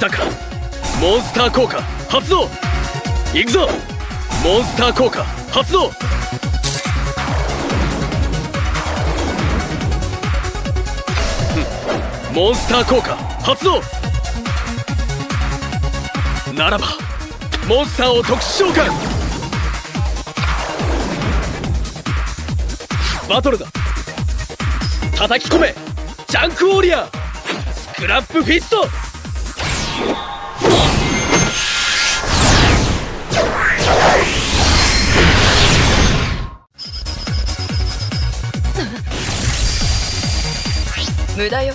たか？モンスター効果発動！いくぞ！モンスター効果発動！モンスター効果発動！ならばモンスターを特殊召喚！バトルだ！叩き込め！ジャンクウォリアー！スクラップフィスト！無駄よ。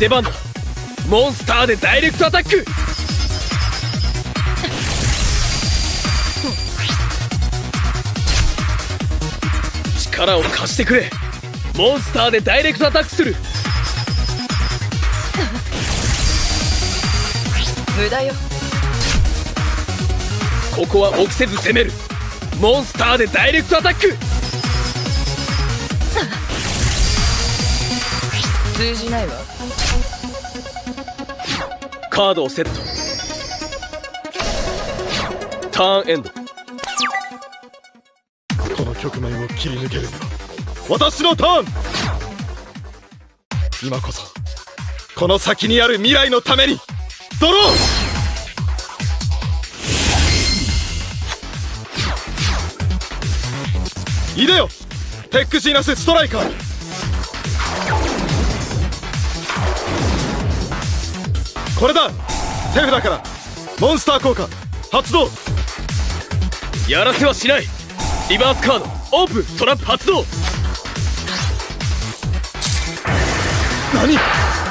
出番だ。モンスターでダイレクトアタック。力を貸してくれ。モンスターでダイレクトアタックする。無駄よ。ここは臆せず攻める。モンスターでダイレクトアタック。通じないわ。カードをセット。ターンエンド。この局面を切り抜けるには私のターン。今こそこの先にある未来のためにドロー。いでよ。テックジーナスストライカー。これだ。手札から。モンスター効果。発動。やらせはしない。リバースカード。オープン。トラップ発動。何？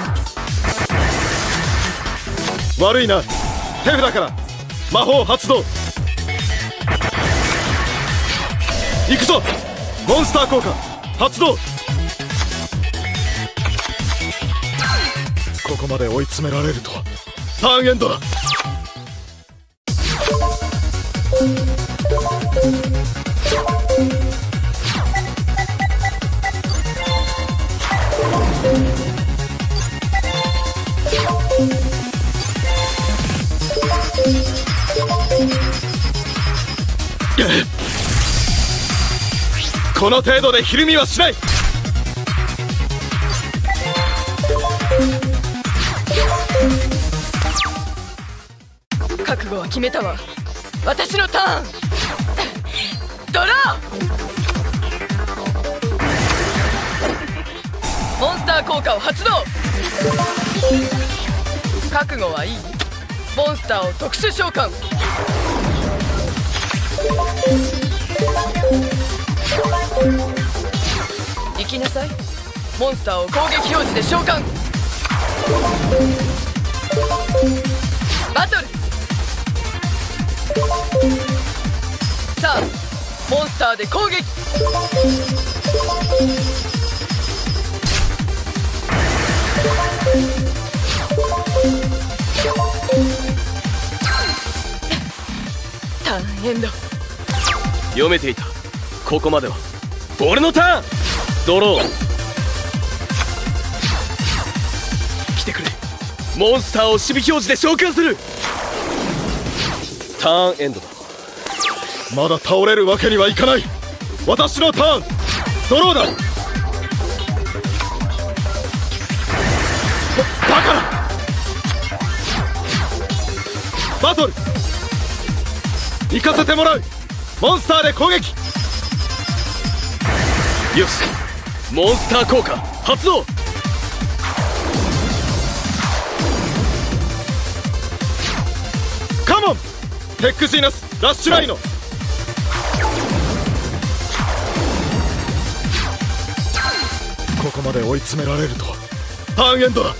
悪いな。手札から。魔法発動。行くぞ。モンスター効果。発動。ここまで追い詰められるとは。ターンエンドだ。この程度でひるみはしない。覚悟は決めたわ。私のターン。ドロー！モンスター効果を発動！覚悟はいい。モンスターを特殊召喚。モンスターを攻撃表示で召喚。バトル。さあモンスターで攻撃。ターンエンド読めていた。ここまでは。俺のターン。ドロー。来てくれ。モンスターを守備表示で召喚する。ターンエンドだ。まだ倒れるわけにはいかない。私のターン。ドローだ。ばバカなバトル。行かせてもらう。モンスターで攻撃。よし。モンスター効果発動カモン。テックジーナスラッシュライノ。ここまで追い詰められるとは。ターンエンドだ。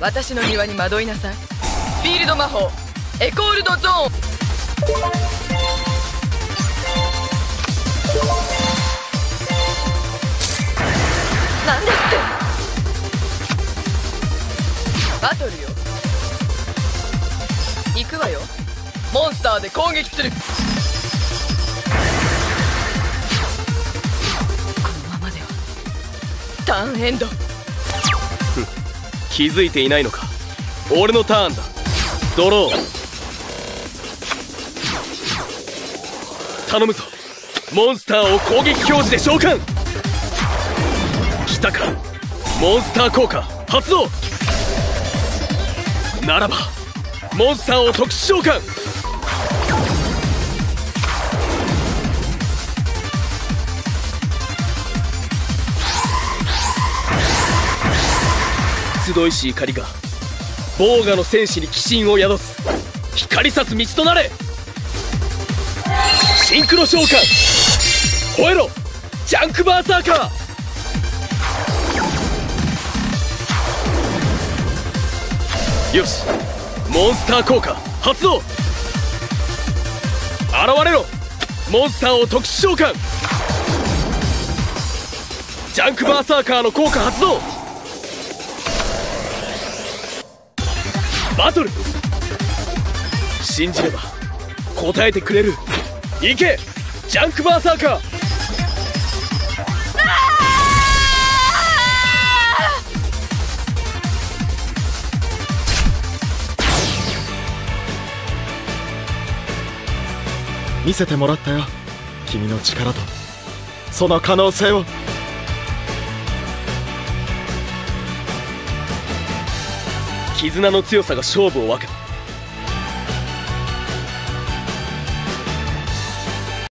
私の庭に惑いなさい。フィールド魔法エコールドゾーン。なんですって。バトルよ。行くわよ。モンスターで攻撃する。このままではターンエンド。気づいていないのか。俺のターンだ。ドロー。頼むぞ。モンスターを攻撃表示で召喚。来たか。モンスター効果発動。ならばモンスターを特殊召喚。集いし怒りが防我の戦士に鬼神を宿す光さす道となれ。シンクロ召喚吠えろジャンクバーサーカーよしモンスター効果発動。現れろモンスターを特殊召喚。ジャンクバーサーカーの効果発動。バトル。信じれば答えてくれる。行け！ジャンクバーサーカー！見せてもらったよ。君の力と。その可能性を。絆の強さが勝負を分けた。